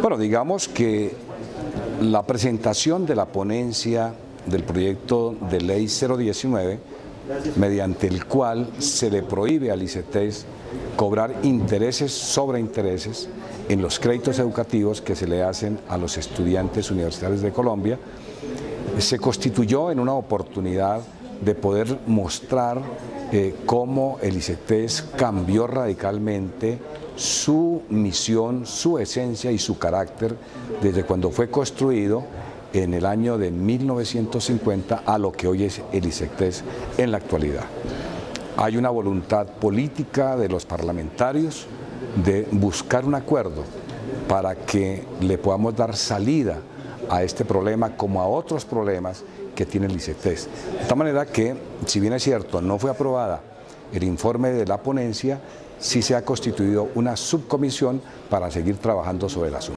Bueno, digamos que la presentación de la ponencia del proyecto de ley 019, mediante el cual se le prohíbe al ICETES cobrar intereses sobre intereses en los créditos educativos que se le hacen a los estudiantes universitarios de Colombia, se constituyó en una oportunidad de poder mostrar eh, cómo el ICETES cambió radicalmente su misión, su esencia y su carácter desde cuando fue construido en el año de 1950 a lo que hoy es el ICETES en la actualidad. Hay una voluntad política de los parlamentarios de buscar un acuerdo para que le podamos dar salida a este problema como a otros problemas que tiene el ICETES. De tal manera que, si bien es cierto, no fue aprobada el informe de la ponencia, sí se ha constituido una subcomisión para seguir trabajando sobre el asunto.